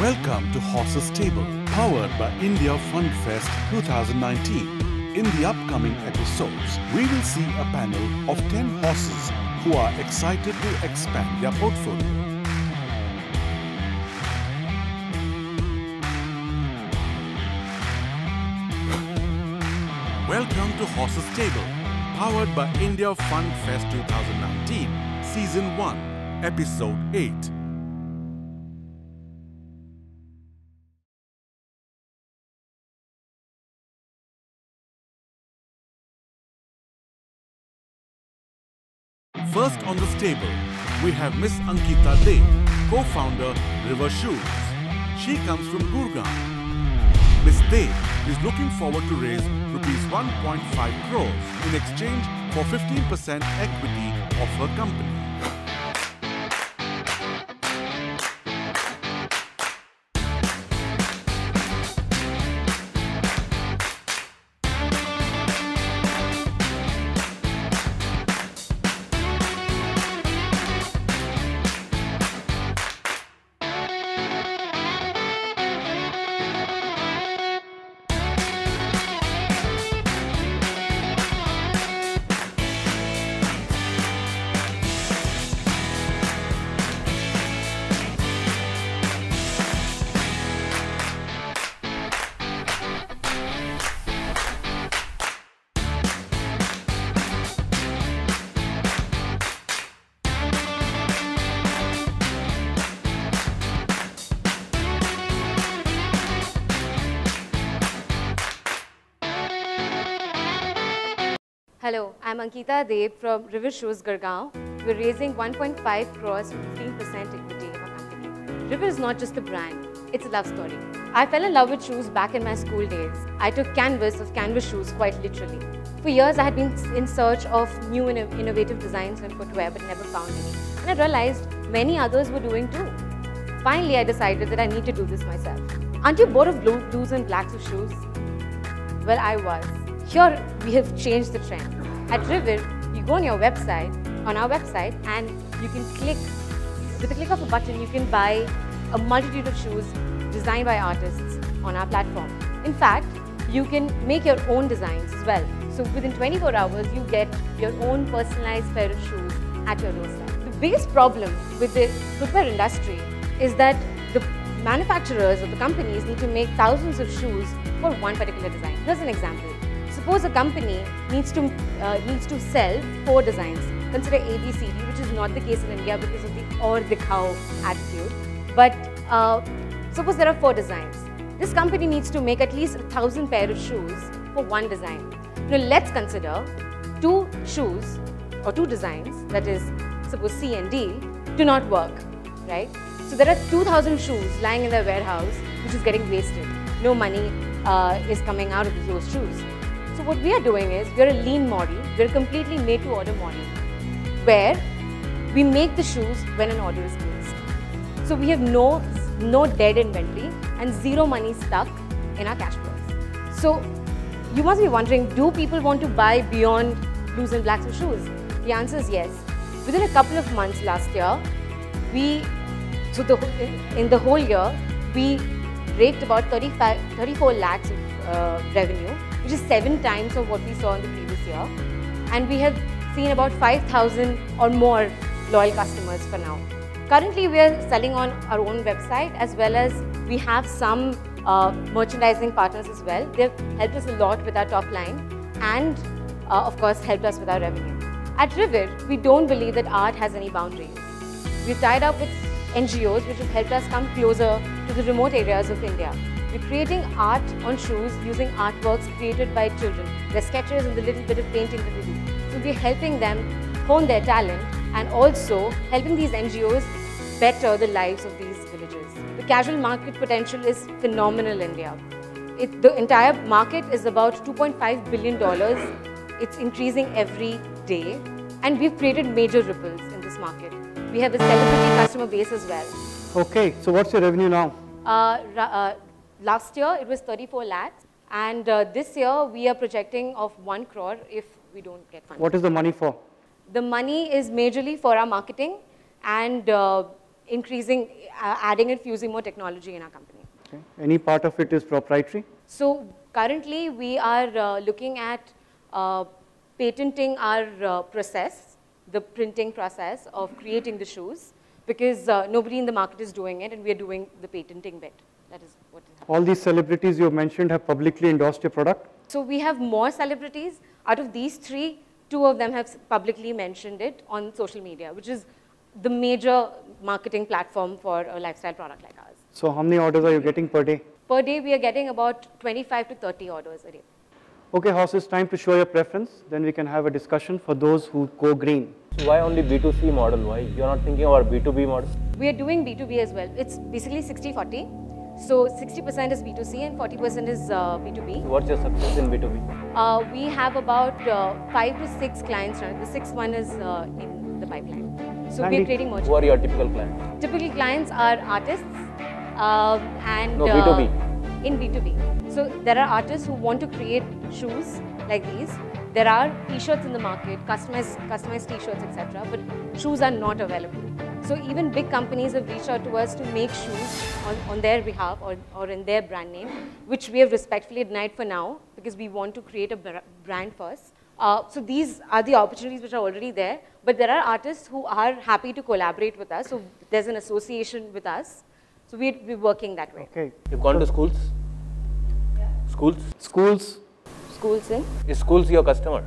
Welcome to Horses Stable, powered by India Fund Fest 2019. In the upcoming episodes, we will see a panel of 10 horses who are excited to expand their portfolio. Welcome to Horses Stable, powered by India Fun Fest 2019, Season 1, Episode 8. First on the stable, we have Miss Ankita De, co-founder River Shoes. She comes from Gurgaon. Miss De is looking forward to raise rupees 1.5 crores in exchange for 15% equity of her company. Hello, I'm Ankita Deb from River Shoes Gurgaon. We're raising 1.5 crores for 15% equity in our company. River is not just a brand, it's a love story. I fell in love with shoes back in my school days. I took canvas of canvas shoes quite literally. For years, I had been in search of new and innovative designs in footwear but never found any. And I realized many others were doing too. Finally, I decided that I need to do this myself. Aren't you bored of blues and blacks of shoes? Well, I was. Here, we have changed the trend. At River, you go on your website, on our website, and you can click, with the click of a button, you can buy a multitude of shoes designed by artists on our platform. In fact, you can make your own designs as well. So within 24 hours, you get your own personalized pair of shoes at your doorstep. The biggest problem with the footwear industry is that the manufacturers or the companies need to make thousands of shoes for one particular design. Here's an example. Suppose a company needs to, uh, needs to sell four designs. Consider ABCD, which is not the case in India because of the or the dikhao attitude. But uh, suppose there are four designs. This company needs to make at least a thousand pair of shoes for one design. Now let's consider two shoes or two designs, that is, suppose C and D, do not work, right? So there are 2,000 shoes lying in the warehouse, which is getting wasted. No money uh, is coming out of those shoes. So what we are doing is, we are a lean model, we are a completely made-to-order model, where we make the shoes when an order is placed. So we have no, no dead inventory and zero money stuck in our cash flows. So you must be wondering, do people want to buy beyond blues and blacks of shoes? The answer is yes. Within a couple of months last year, we, so the, in the whole year, we raked about 35, 34 lakhs of uh, revenue, which is seven times of what we saw in the previous year. And we have seen about 5,000 or more loyal customers for now. Currently, we are selling on our own website as well as we have some uh, merchandising partners as well. They've helped us a lot with our top line and, uh, of course, helped us with our revenue. At River, we don't believe that art has any boundaries. We've tied up with NGOs which have helped us come closer to the remote areas of India. We're creating art on shoes using artworks created by children, their sketches and the little bit of painting that they do. So we're helping them hone their talent and also helping these NGOs better the lives of these villages. The casual market potential is phenomenal in India. It, the entire market is about $2.5 billion. It's increasing every day. And we've created major ripples in this market. We have a celebrity customer base as well. Okay, so what's your revenue now? Uh, uh, last year it was 34 lakhs. And uh, this year we are projecting of 1 crore if we don't get funding. What is the money for? The money is majorly for our marketing and uh, increasing, uh, adding and fusing more technology in our company. Okay. Any part of it is proprietary? So currently we are uh, looking at uh, patenting our uh, process, the printing process of creating the shoes because uh, nobody in the market is doing it and we are doing the patenting bit. That is what is. All these celebrities you have mentioned have publicly endorsed your product? So we have more celebrities. Out of these three, two of them have publicly mentioned it on social media, which is the major marketing platform for a lifestyle product like ours. So how many orders are you getting per day? Per day, we are getting about 25 to 30 orders a day. Okay, House, it's time to show your preference. Then we can have a discussion for those who go green. So why only B2C model? Why you're not thinking about B2B model? We are doing B2B as well. It's basically 60-40. So 60% is B2C and 40% is uh, B2B. What's your success in B2B? Uh, we have about uh, five to six clients now. The sixth one is uh, in the pipeline. So we Andy, are creating Who merch. are your typical clients? Typical clients are artists um, and No, uh, B2B. in B2B. So there are artists who want to create shoes like these. There are t-shirts in the market, customized, customized t-shirts, etc. But shoes are not available. So even big companies have reached out to us to make shoes on, on their behalf or, or in their brand name, which we have respectfully denied for now because we want to create a brand first. Uh, so these are the opportunities which are already there, but there are artists who are happy to collaborate with us. So there's an association with us. So we're, we're working that way. Okay. You've gone to schools? Yeah. Schools? Schools, Schools in? Is schools your customer?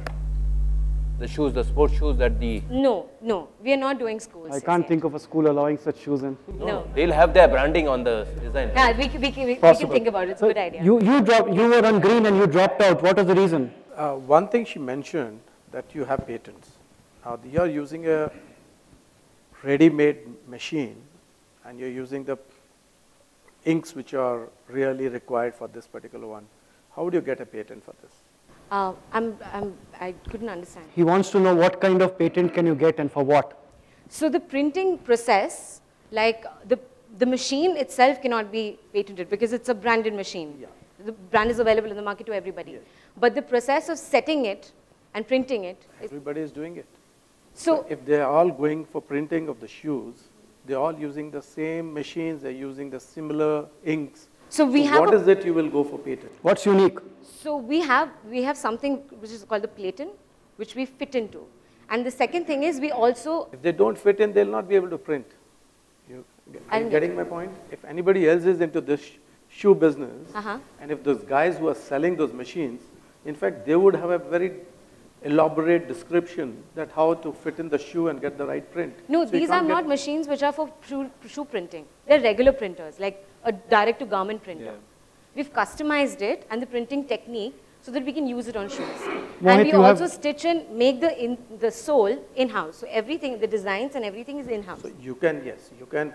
The shoes, the sports shoes that the No, no, we are not doing schools. I can't think of a school allowing such shoes in. No. they'll have their branding on the design. Yeah, we, can- we, we, we can think about it. It's a good idea. You, you, dropped, you were on green and you dropped out. What was the reason? Uh, One thing she mentioned, that you have patents. Now, you are using a ready-made machine, and you're using the inks which are really required for this particular one. How would you get a patent for this? Uh, I'm, I'm, I couldn't understand. He wants to know what kind of patent can you get and for what? So the printing process, like the, the machine itself cannot be patented because it's a branded machine. Yeah. The brand is available in the market to everybody. But the process of setting it and printing it. Everybody is doing it. so If they're all going for printing of the shoes, they're all using the same machines, they're using the similar inks. So we have What a- is it you will go for patent? What's unique? So we have, we have something which is called the platen, which we fit into. And the second thing is we also, If they don't fit in, they'll not be able to print. You, are you getting my point? If anybody else is into this shoe business, Uh-huh. and if those guys who are selling those machines, in fact, they would have a very elaborate description that how to fit in the shoe and get the right print. no, So these are can't machines which are for shoe, shoe printing. They're regular printers, like a direct to garment printer. We've customized it and the printing technique so that we can use it on shoes. Mohit, and we also stitch and make the, in, the sole in-house. So everything, the designs and everything is in-house. So you can, yes, you can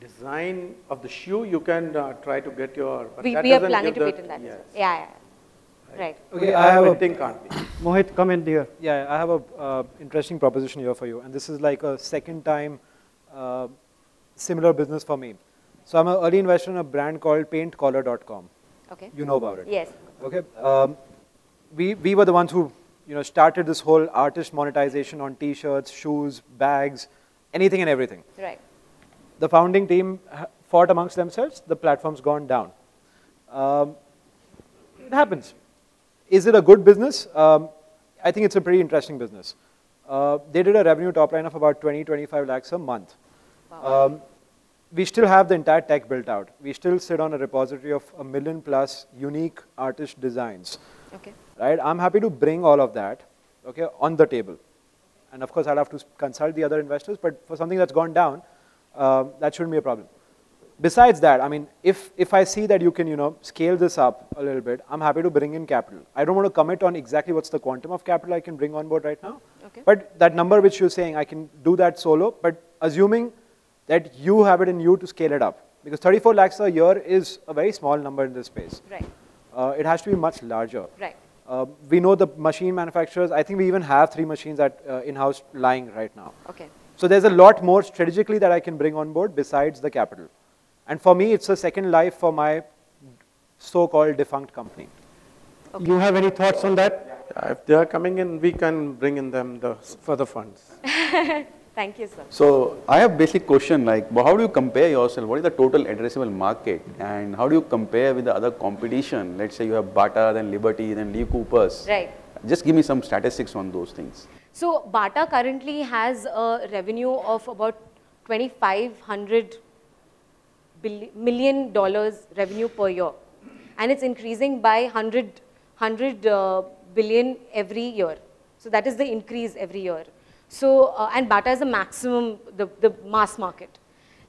design of the shoe, you can uh, try to get your. We, we are planning to the- patent that. yes. Yeah, yeah, yeah. Right. Okay, I have a, Printing can't be. Mohit, come in here. yeah, I have a uh, interesting proposition here for you, and this is like a second time uh, similar business for me. So I'm an early investor in a brand called PaintCollar.com. Okay. You know about it. Yes. Okay. Um, we we were the ones who you know started this whole artist monetization on T-shirts, shoes, bags, anything and everything. Right. The founding team fought amongst themselves. The platform's gone down. Um, it happens. Is it a good business? Um, I think it's a pretty interesting business. Uh, they did a revenue top line of about 20, 25 lakhs a month. Um, we still have the entire tech built out. We still sit on a repository of a million plus unique artist designs. Okay. Right? I'm happy to bring all of that, okay, on the table. And of course, I'll have to consult the other investors, but for something that's gone down, um, that shouldn't be a problem. Besides that, I mean, if, if I see that you can, you know, scale this up a little bit, I'm happy to bring in capital. I don't want to commit on exactly what's the quantum of capital I can bring on board right now. Okay. But that number which you're saying, I can do that solo, but assuming that you have it in you to scale it up. Because 34 lakhs a year is a very small number in this space. Right. Uh, it has to be much larger. Right. Uh, we know the machine manufacturers. I think we even have three machines at uh, in-house lying right now. Okay. So there's a lot more strategically that I can bring on board besides the capital. And for me, it's a second life for my so-called defunct company. You have any thoughts on that? Yeah, If they are coming in, we can bring in them the s- further funds. Thank you, sir. So I have basic question like how do you compare yourself? What is the total addressable market and how do you compare with the other competition? Let's say you have Bata, then Liberty, then Lee Coopers. Right. Just give me some statistics on those things. So Bata currently has a revenue of about 2,500 million dollars revenue per year, and it's increasing by 100, 100 uh, billion every year. So that is the increase every year. So uh, and Bata is the maximum, the, the mass market,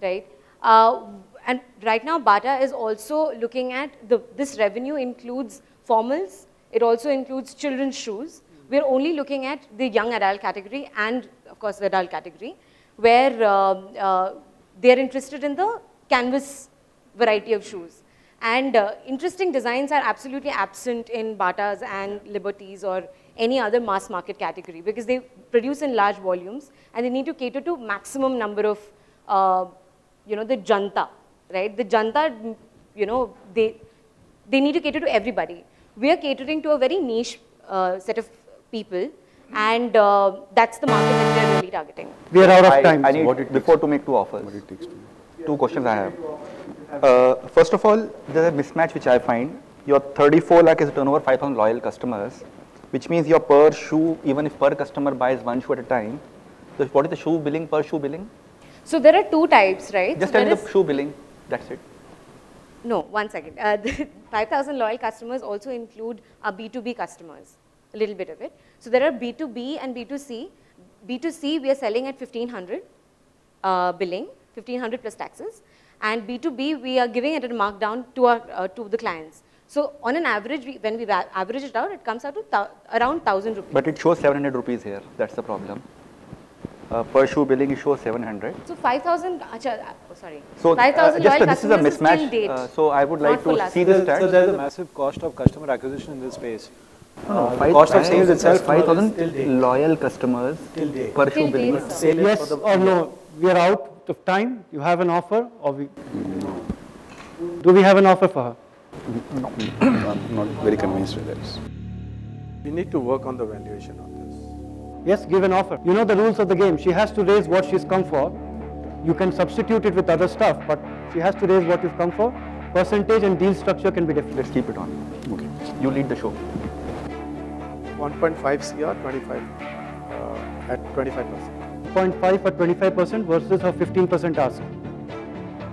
right? Uh, and right now Bata is also looking at the this revenue includes formals, it also includes children's shoes. We're only looking at the young adult category and of course the adult category where uh, uh, they're interested in the canvas variety of shoes. And uh, interesting designs are absolutely absent in Batas and Liberties or any other mass market category because they produce in large volumes and they need to cater to maximum number of, uh, you know, the janta, right? The janta, you know, they, they need to cater to everybody. We are catering to a very niche uh, set of people and uh, that's the market that we are really targeting. We are out of I, time. I so need what it before to make two offers. Two questions I have. Uh, first of all, there's a mismatch which I find. Your 34 lakh is turnover 5,000 loyal customers, which means your per shoe, even if per customer buys one shoe at a time, so what is the shoe billing per shoe billing? So there are two types, right? Just so tell me the shoe billing. That's it. No, one second. Uh, 5,000 loyal customers also include our B2B customers, a little bit of it. So there are B2B and B2C. B2C, we are selling at 1,500 uh, billing, 1,500 plus taxes. And B2B, we are giving it a markdown to, our, uh, to the clients. So on an average, we, when we average it out, it comes out to around 1,000 rupees. But it shows 700 rupees here. That's the problem. Uh, per shoe billing, it shows 700. so 5,000, uh, oh, sorry. So uh, 5,000 just loyal a, this is a mismatch. date. Uh, so I would like to see the year. stats. So there's a massive cost of customer acquisition in this space. No, no, Uh, five- cost of five- sales itself. 5,000 loyal customers Till date. per shoe billing. date, sir. Yes or no? We are out of time. You have an offer or we? Do we have an offer for her? I'm not very convinced with this. We need to work on the valuation on this. Yes, give an offer. You know the rules of the game. She has to raise what she's come for. You can substitute it with other stuff, but she has to raise what you've come for. Percentage and deal structure can be different. Let's keep it on. Okay. You lead the show. 1.5 CR, 25 uh, at 25%. 0.5 at 25% versus her 15% ask.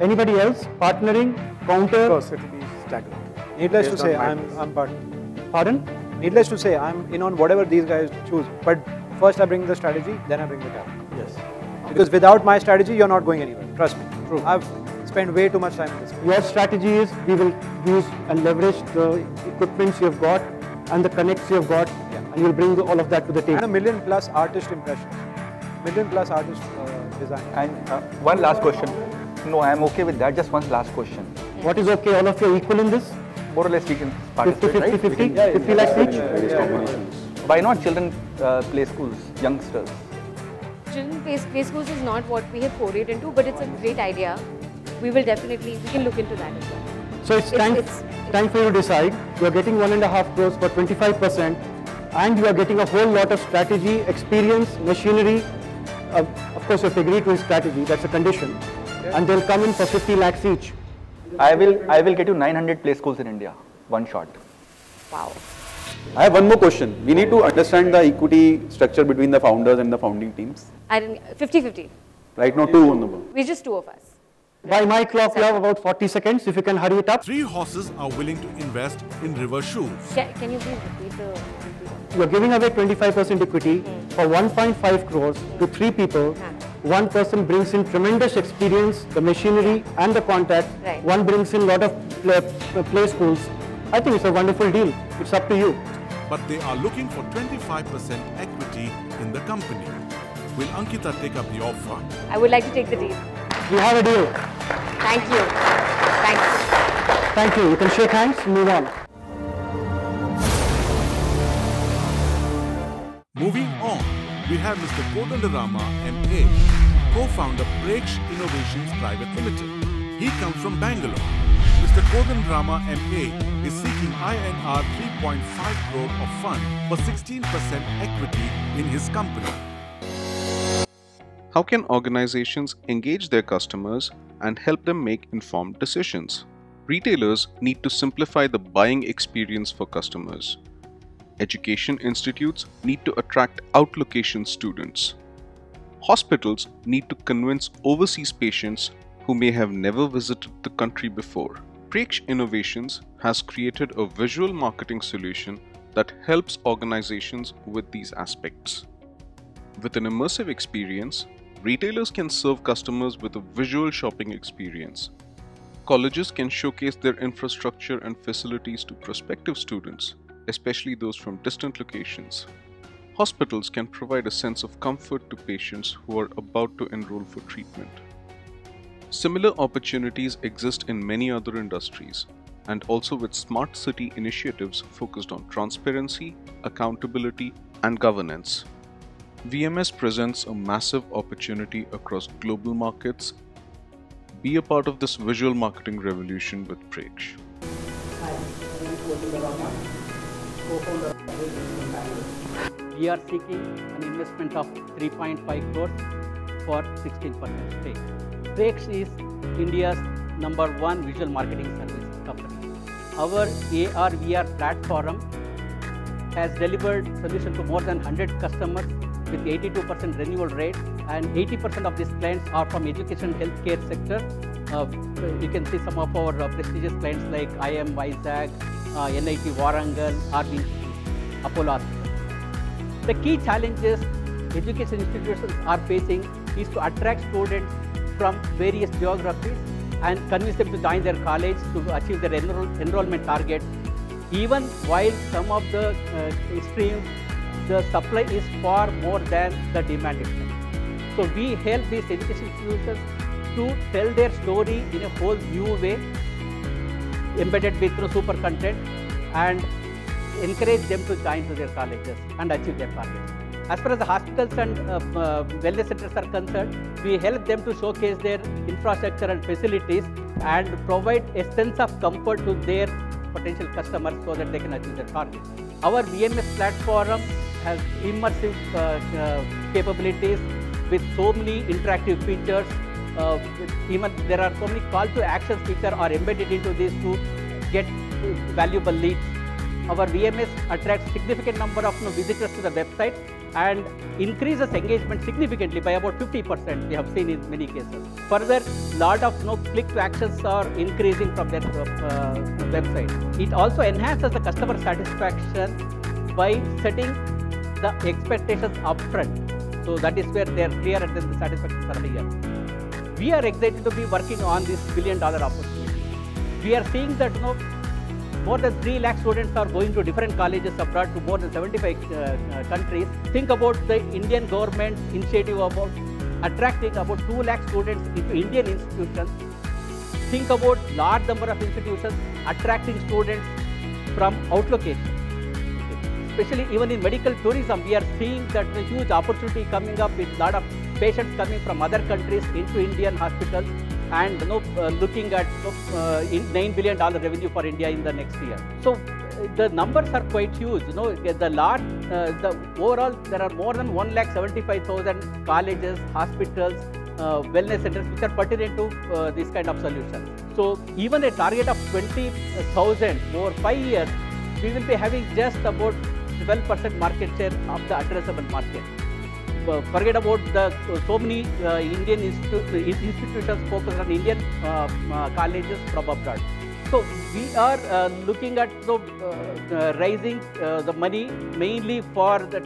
Anybody else? Partnering? Of Counter? course, it will be staggering. Needless to Based on say, I'm, place. I'm part. Pardon? Needless to say, I'm in on whatever these guys choose. But first I bring the strategy, then I bring the capital. Yes. Because without my strategy, you're not going anywhere. Trust me. True. I've spent way too much time in this. Your strategy is we will use and leverage the equipments you've got and the connects you've got and you'll bring all of that to the table. And a million plus artist impressions. Million plus artist uh, design. And uh, one last question. No, I'm okay with that. Just one last question. What is okay? All of you are equal in this? More or less, we can 50, participate, 50, right? 50? 50 lakhs each? Why not children uh, play schools, youngsters? Children play, play schools is not what we have forayed into, but it's a great idea. We will definitely, we can look into that as well. So it's It's- time, it's- time for you to decide. You are getting one and a half crores for 25% and you are getting a whole lot of strategy, experience, machinery. Uh, of course, you have to agree to his strategy, that's a condition. And they'll come in for 50 lakhs each. I will, I will get you 900 play schools in India. One shot. Wow. I have one more question. We need to understand the equity structure between the founders and the founding teams. I didn't, 50-50. Right now, two on the board. We're just two of us. By my clock, we have about 40 seconds. If you can hurry it up. Three horses are willing to invest in River Shoes. Can, can you please repeat the, repeat You're giving away 25% equity for 1.5 crores to three people. One person brings in tremendous experience, the machinery and the contact. Right. One brings in a lot of play, play schools. I think it's a wonderful deal. It's up to you. but they are looking for 25% equity in the company. Will Ankita take up the offer? I would like to take the deal. We have a deal. Thank you. Thank you. Thank you. You can shake hands and move on. Moving on, we have Mr. Kodandarama MA, co-founder Preksh Innovations Private Limited. He comes from Bangalore. Mr. Kodandarama MA is seeking INR 3.5 crore of fund for 16% equity in his company. How can organizations engage their customers and help them make informed decisions? Retailers need to simplify the buying experience for customers. Education institutes need to attract outlocation students. Hospitals need to convince overseas patients who may have never visited the country before. Preksh Innovations has created a visual marketing solution that helps organizations with these aspects. With an immersive experience, retailers can serve customers with a visual shopping experience. Colleges can showcase their infrastructure and facilities to prospective students, especially those from distant locations. Hospitals can provide a sense of comfort to patients who are about to enroll for treatment. Similar opportunities exist in many other industries and also with smart city initiatives focused on transparency, accountability, and governance. VMS presents a massive opportunity across global markets. Be a part of this visual marketing revolution with Preksh. We are seeking an investment of 3.5 crores for 16% stake. Preksh is India's number one visual marketing service company. Our AR VR platform has delivered solution to more than 100 customers with 82% renewal rate and 80% of these clients are from education healthcare sector. Uh, you can see some of our uh, prestigious clients like IM Vizag, uh, NIT Warangal, RB Apollo The key challenges education institutions are facing is to attract students from various geographies and convince them to join their college to achieve their enroll enrollment target. Even while some of the uh, streams, the supply is far more than the demand itself. So we help these education institutions to tell their story in a whole new way, embedded with through super content and encourage them to join to their colleges and achieve their targets. As far as the hospitals and uh, uh, wellness centers are concerned, we help them to showcase their infrastructure and facilities and provide a sense of comfort to their potential customers so that they can achieve their targets. Our VMS platform has immersive uh, uh, capabilities with so many interactive features. Uh, even there are so many call to action features are embedded into this to get valuable leads. Our VMS attracts significant number of you know, visitors to the website and increases engagement significantly by about 50% we have seen in many cases. Further, lot of you know, click to actions are increasing from that uh, website. It also enhances the customer satisfaction by setting the expectations upfront. So that is where they are clear and then the satisfaction are here. We are excited to be working on this billion dollar opportunity. We are seeing that you know, more than 3 lakh students are going to different colleges abroad to more than 75 uh, uh, countries. Think about the Indian government initiative about attracting about 2 lakh students into Indian institutions. Think about large number of institutions attracting students from outlocation. Especially even in medical tourism, we are seeing that the huge opportunity coming up with lot of patients coming from other countries into Indian hospitals and you know, uh, looking at you know, uh, nine billion dollar revenue for India in the next year. So uh, the numbers are quite huge. You know, the large, uh, the overall there are more than one lakh seventy-five thousand colleges, hospitals, uh, wellness centers which are pertinent to uh, this kind of solution. So even a target of twenty thousand over five years, we will be having just about 12% market share of the addressable market. Uh, forget about the uh, so many uh, Indian institu institutions focused on Indian colleges from abroad. So we are uh, looking at so, uh, raising uh, the money mainly for the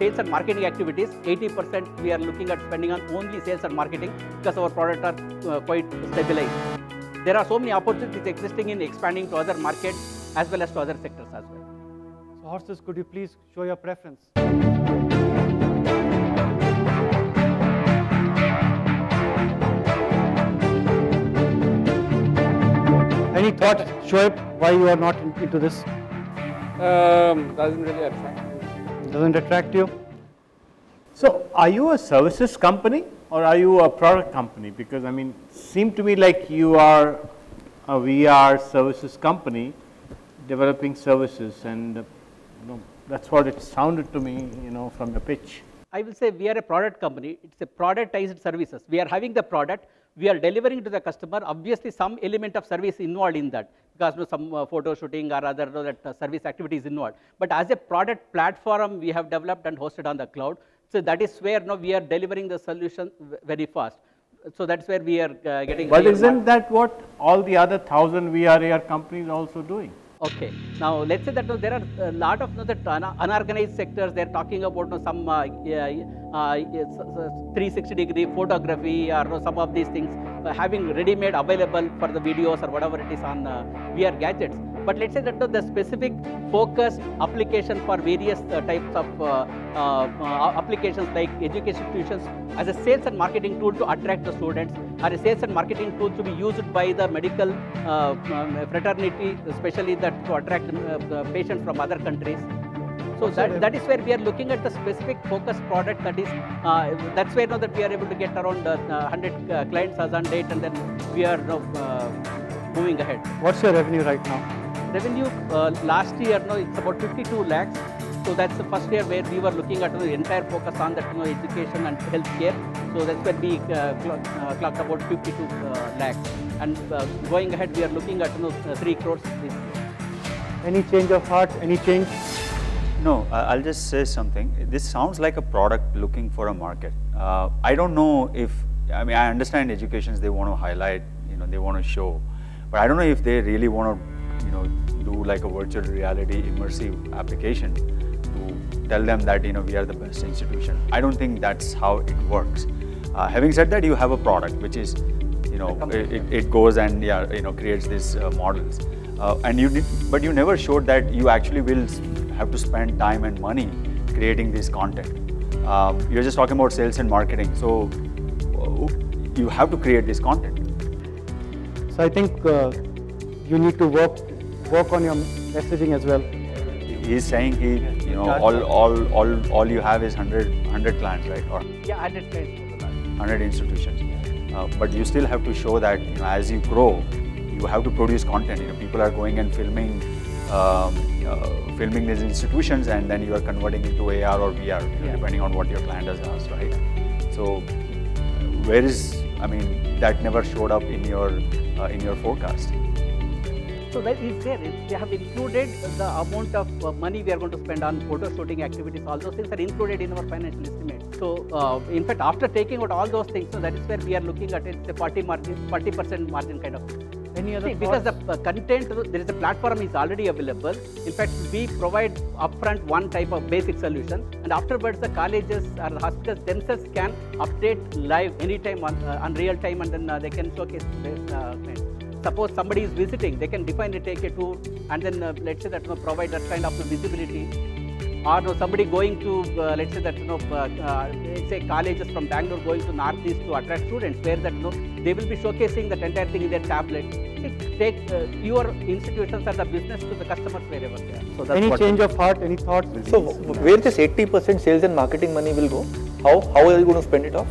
sales and marketing activities. 80% we are looking at spending on only sales and marketing because our products are quite stabilized. There are so many opportunities existing in expanding to other markets as well as to other sectors as well. So horses, could you please show your preference? Any thought, Shoaib, why you are not in, into this? Um, doesn't really attract me. Doesn't attract you? So, are you a services company or are you a product company? Because I mean, seem to me like you are a VR services company developing services and you know, that's what it sounded to me, you know, from the pitch. I will say we are a product company. It's a productized services. We are having the product, we are delivering to the customer. Obviously, some element of service involved in that because you know, some uh, photo shooting or other you know, that uh, service activities involved. But as a product platform, we have developed and hosted on the cloud. So that is where you know, we are delivering the solution very fast. So that's where we are uh, getting. But isn't that what all the other thousand VR AR companies also doing? Okay. Now, let's say that there are a lot of know, that unorganized sectors. They're talking about some uh, uh, 360 degree photography or some of these things uh, having ready-made available for the videos or whatever it is on uh, VR gadgets. But let's say that the specific focused application for various uh, types of uh, applications like education institutions as a sales and marketing tool to attract the students or a sales and marketing tool to be used by the medical fraternity, especially that to attract patients from other countries. So that, that is where we are looking at the specific focus product that is, uh, that's where you know, that we are able to get around uh, 100 uh, clients as on date and then we are you know, moving ahead. What's your revenue right now? revenue uh, last year, no, it's about 52 lakhs. So that's the first year where we were looking at the entire focus on that, you know, education and healthcare. So that's where we uh, clocked, uh, clocked about 52 uh, lakhs. And uh, going ahead, we are looking at you know, uh, 3 crores this. Any change of heart? Any change? No, I'll just say something. This sounds like a product looking for a market. I don't know if, I mean, I understand educations they want to highlight, you know, they want to show, but I don't know if they really want to you know, do like a virtual reality immersive application to tell them that, you know, we are the best institution. I don't think that's how it works. Uh, having said that, you have a product which is, you know, it, it goes and, yeah, you know, creates these uh, models. Uh, and you did, but you never showed that you actually will have to spend time and money creating this content. Um, you're just talking about sales and marketing. So uh, you have to create this content. So I think uh, you need to work work on your messaging as well. He's saying he, you know, all, all, all, all you have is 100, 100 clients, right? Or yeah, 100 clients. 100 institutions. Uh, but you still have to show that, you know, as you grow, you have to produce content. You know, people are going and filming, um, uh, filming these institutions, and then you are converting into AR or VR, you know, yeah. depending on what your client has asked, right? So, where is, I mean, that never showed up in your uh, in your forecast. So that is there. They have included the amount of uh, money we are going to spend on photo shooting activities. All those things are included in our financial estimate. So uh, in fact, after taking out all those things, so that is where we are looking at it, the 40 margin, 40% margin kind of. Any other See, because the uh, content, there is a platform is already available. In fact, we provide upfront one type of basic solution, and afterwards the colleges or the hospitals themselves can update live anytime on, uh, on real time, and then uh, they can showcase their uh, suppose somebody is visiting, they can define a take a tour and then uh, let's say that you know, provide that kind of visibility. Or you know, somebody going to, uh, let's say that, you know, uh, uh let's say colleges from Bangalore going to Northeast to attract students, where that, you know, they will be showcasing that entire thing in their tablet. Take uh, your institutions as a business to the customers wherever they are. So that's any change of heart, any thoughts? So where this 80% sales and marketing money will go? How, how are you going to spend it off?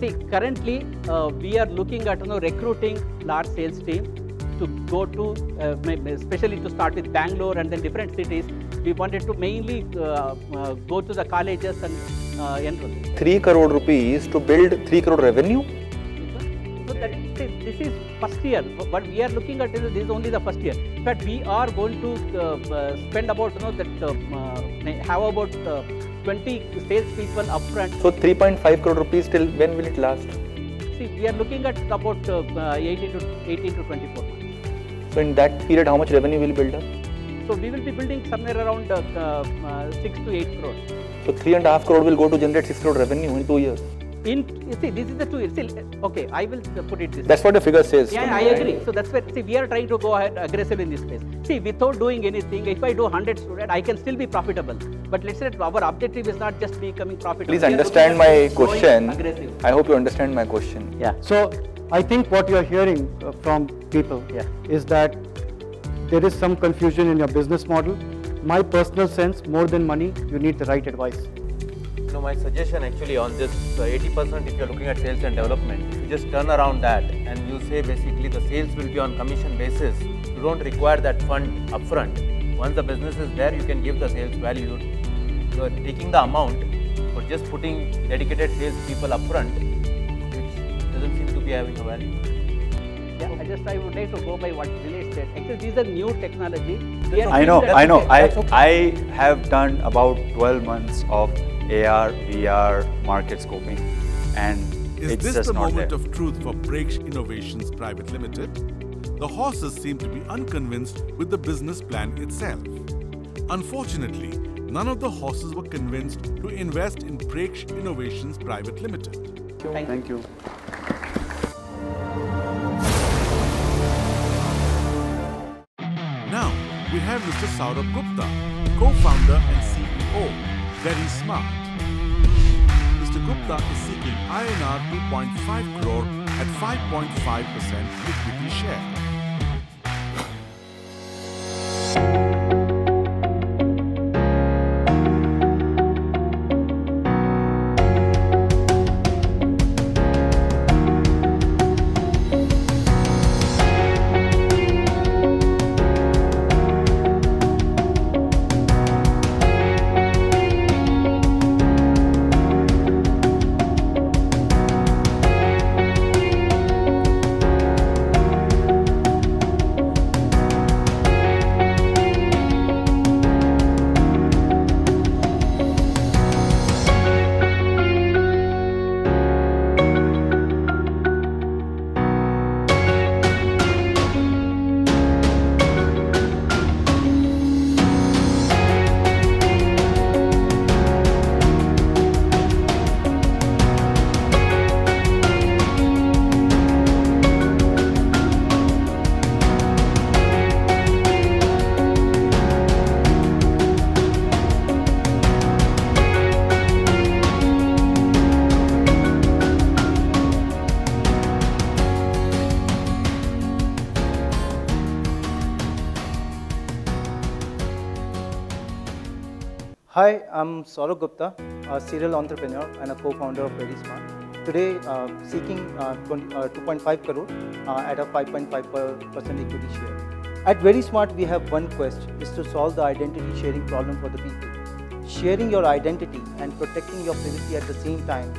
see currently uh, we are looking at you know recruiting large sales team to go to uh, especially to start with Bangalore and then different cities we wanted to mainly uh, uh go to the colleges and uh, enroll 3 crore rupees to build 3 crore revenue so that, this is first year but we are looking at this is only the first year in fact we are going to uh, spend about you know that have about 20 sales people upfront. So 3.5 crore rupees till when will it last? See, we are looking at about uh, 18 to 18 to 24 months. So in that period, how much revenue will build up? So we will be building somewhere around uh, uh, 6 to 8 crores. So 3.5 crore will go to generate 6 crore revenue in 2 years. In see, this is the two years. See, okay, I will put it this. That's way. what the figure says. Yeah, I agree. So that's where see we are trying to go ahead aggressive in this space. See, without doing anything, if I do 100 students, I can still be profitable. But let's say our objective is not just becoming profitable. Please understand my question. Aggressive. I hope you understand my question. Yeah. So I think what you are hearing uh, from people yeah. is that there is some confusion in your business model. My personal sense, more than money, you need the right advice You know, my suggestion actually on this 80% uh, if you're looking at sales and development, you just turn around that and you say basically the sales will be on commission basis, you don't require that fund upfront. Once the business is there, you can give the sales value. You are taking the amount, or just putting dedicated sales people upfront, which doesn't seem to be having a value. Yeah, I just I would like to go by what Dinesh said. Actually, these are new technology. I know, I know. that- I, okay. I have done about 12 months of AR, VR market scoping and Is it's this just the not moment there. of truth for Preksh Innovations Private Limited? The horses seem to be unconvinced with the business plan itself. Unfortunately, none of the horses were convinced to invest in Preksh Innovations Private Limited. Thank you. Now, we have Mr. Saurabh Gupta, co-founder and CEO, VeriSmart. Mr. Gupta is seeking INR 2.5 crore at 5.5% equity share. I'm Saurabh Gupta, a serial entrepreneur and a co-founder of VeriSmart. Today, uh, seeking uh, 20, uh, 2.5 crore uh, at a 5.5% equity share. At VeriSmart, we have one quest, is to solve the identity sharing problem for the people. Sharing your identity and protecting your privacy at the same time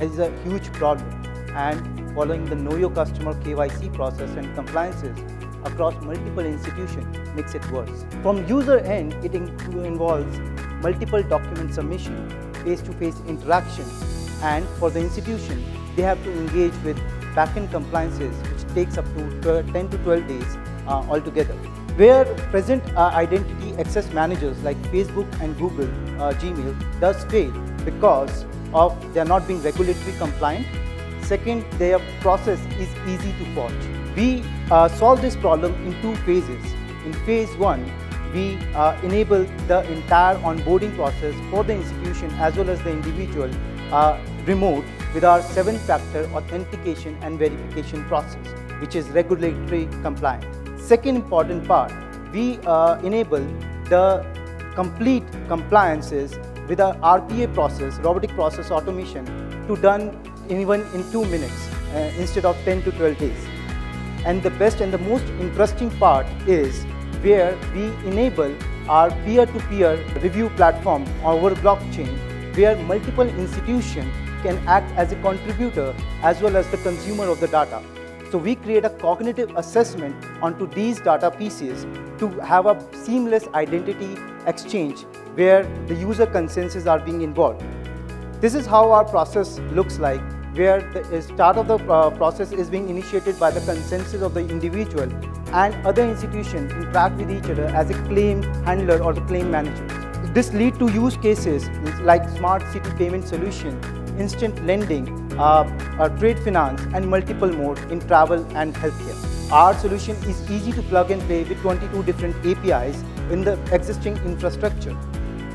is a huge problem. And following the Know Your Customer KYC process and compliances across multiple institutions makes it worse. From user end, it involves multiple document submission, face-to-face interaction, and for the institution, they have to engage with backend compliances, which takes up to 10 to 12 days uh, altogether. Where present uh, identity access managers like Facebook and Google, uh, Gmail does fail because of they are not being regulatory compliant. Second, their process is easy to forge. We uh, solve this problem in two phases. In phase one, we uh, enable the entire onboarding process for the institution as well as the individual uh, remote with our seven factor authentication and verification process, which is regulatory compliant. Second important part, we uh, enable the complete compliances with our RPA process, robotic process automation, to done even in two minutes uh, instead of 10 to 12 days. And the best and the most interesting part is where we enable our peer-to-peer review platform over blockchain where multiple institutions can act as a contributor as well as the consumer of the data. So we create a cognitive assessment onto these data pieces to have a seamless identity exchange where the user consensus are being involved. This is how our process looks like, where the start of the uh, process is being initiated by the consensus of the individual and other institutions interact with each other as a claim handler or the claim manager. This lead to use cases like smart city payment solution, instant lending, uh, uh, trade finance and multiple more in travel and healthcare. Our solution is easy to plug and play with 22 different APIs in the existing infrastructure.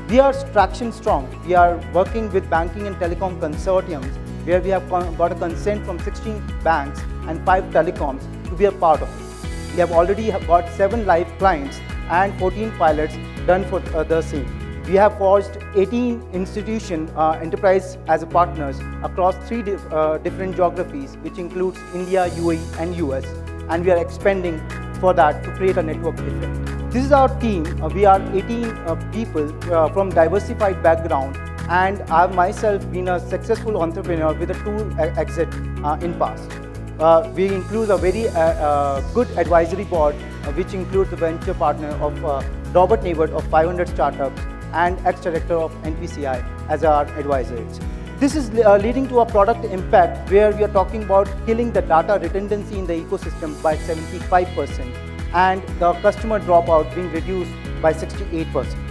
We are traction strong. We are working with banking and telecom consortiums where we have got a consent from 16 banks and 5 telecoms to be a part of it. We have already got 7 live clients and 14 pilots done for the same. We have forged 18 institution uh, enterprise as a partners across three dif uh, different geographies, which includes India, UAE, and US, and we are expanding for that to create a network effect. This is our team. Uh, we are 18 uh, people uh, from diversified background and I've myself been a successful entrepreneur with a two exit uh, in past. Uh, we include a very uh, uh, good advisory board, uh, which includes the venture partner of uh, Robert Neivert of 500 Startups and ex-director of NPCI as our advisors. This is leading to a product impact where we are talking about killing the data redundancy in the ecosystem by 75% and the customer dropout being reduced by 68%.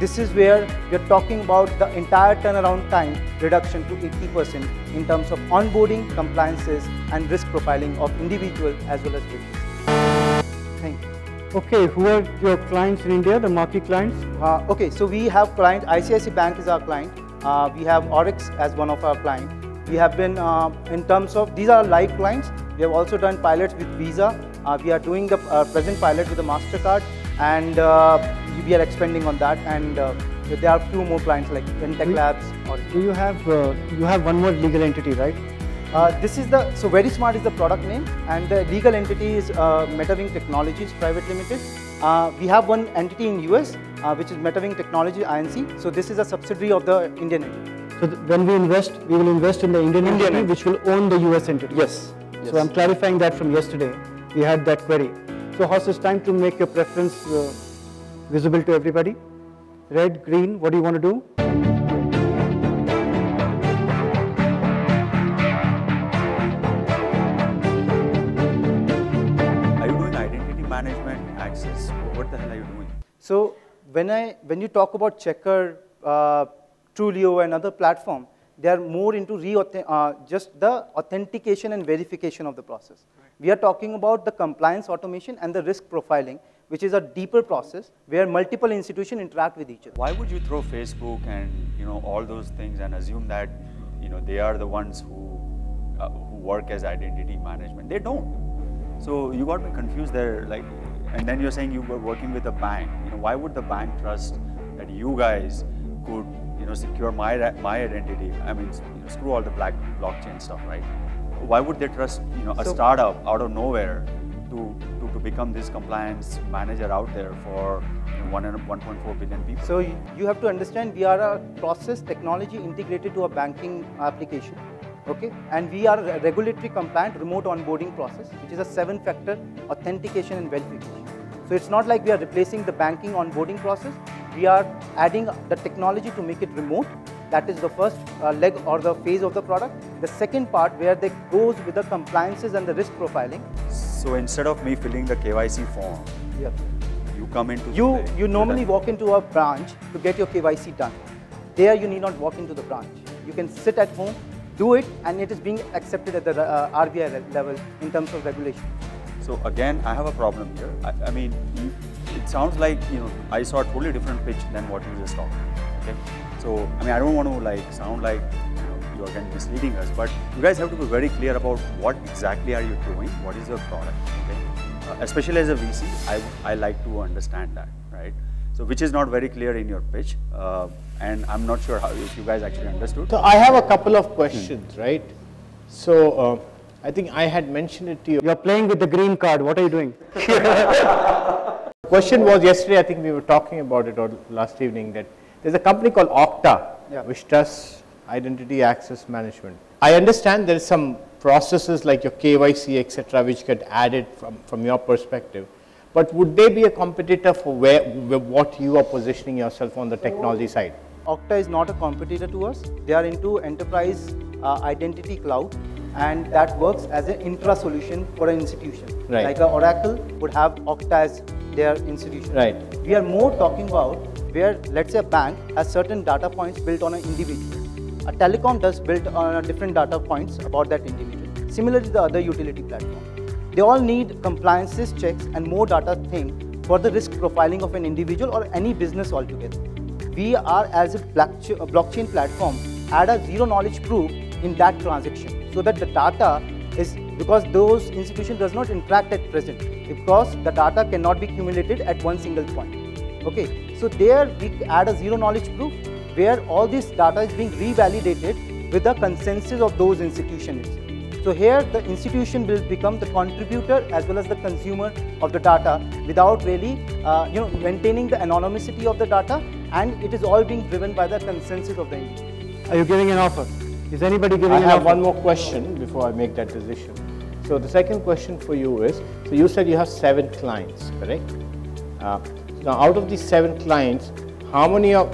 This is where we are talking about the entire turnaround time reduction to 80% in terms of onboarding, compliances, and risk profiling of individual as well as business. Thank you. Okay, who are your clients in India, the marquee clients? Uh, okay, so we have client, ICICI Bank is our client. Uh, we have Oryx as one of our clients. We have been, uh, in terms of, these are live clients. We have also done pilots with Visa. Uh, we are doing the uh, present pilot with the MasterCard and uh, we are expanding on that and uh, there are few more clients like Intech Labs. Or Do you have, uh, you have one more legal entity, right? Uh, this is the, so VeriSmart is the product name and the legal entity is uh, Metawing Technologies Private Limited. Uh, we have one entity in US uh, which is Metawing Technology INC. So this is a subsidiary of the Indian entity. So when we invest, we will invest in the Indian, Indian entity, which will own the US entity. Yes. So I'm clarifying that from yesterday. We had that query. So Horst, it's time to make your preference uh, visible to everybody. Red, green, what do you want to do? Are you doing identity management, access? What the hell are you doing? So when I when you talk about Checker, uh, Trulioo, and other platform, they are more into re uh, just the authentication and verification of the process. We are talking about the compliance automation and the risk profiling, which is a deeper process where multiple institutions interact with each other. Why would you throw Facebook and you know all those things and assume that you know they are the ones who uh, who work as identity management? They don't. So you got me confused there. Like, and then you're saying you were working with a bank. You know, why would the bank trust that you guys could you know secure my my identity? I mean, you know, screw all the black blockchain stuff, right? Why would they trust you know a So- startup out of nowhere to, to, become this compliance manager out there for you know, one and 1.4 billion people? So you have to understand we are a process technology integrated to a banking application. Okay, and we are a regulatory compliant remote onboarding process, which is a seven factor authentication and verification. So it's not like we are replacing the banking onboarding process. We are adding the technology to make it remote. That is the first uh, leg or the phase of the product. The second part where they goes with the compliances and the risk profiling. So instead of me filling the KYC form, Yeah. you come into You, the you normally walk into a branch to get your KYC done. There you need not walk into the branch. You can sit at home, do it, and it is being accepted at the uh, RBI level in terms of regulation. So again, I have a problem here. I, I mean, it sounds like you know I saw a totally different pitch than what you just talked. Okay, so I mean I don't want to like sound like you know you are again misleading us, but you guys have to be very clear about what exactly are you doing, what is your product. Okay, uh, especially as a VC, I I like to understand that, right? So which is not very clear in your pitch, uh, and I'm not sure how if you guys actually understood. So I have a couple of questions, right? So uh, I think I had mentioned it to you. You're playing with the green card. What are you doing? Question was yesterday, I think we were talking about it or last evening that there's a company called Okta Yeah. which does identity access management. I understand there is some processes like your KYC, etc., which get added from, from your perspective. But would they be a competitor for where, where what you are positioning yourself on the technology side? Okta is not a competitor to us. They are into enterprise uh, identity cloud, and that works as an intra solution for an institution. Right. Like a Oracle would have Okta as their institution. Right. We are more talking about where, let's say, a bank has certain data points built on an individual. A telecom does build on different data points about that individual. Similar to the other utility platform. They all need compliances checks and more data thing for the risk profiling of an individual or any business altogether. We are as a blockchain platform add a zero knowledge proof in that transaction so that the data is because those institution does not interact at present because the data cannot be accumulated at one single point. Okay, so there we add a zero knowledge proof where all this data is being revalidated with the consensus of those institutions. So here the institution will become the contributor as well as the consumer of the data without really uh, you know maintaining the anonymity of the data and it is all being driven by the consensus of the individual. Are you giving an offer? Is anybody giving I an have offer? one more question before I make that decision. So the second question for you is, so you said you have seven clients, correct? Uh, now out of these seven clients, how many of,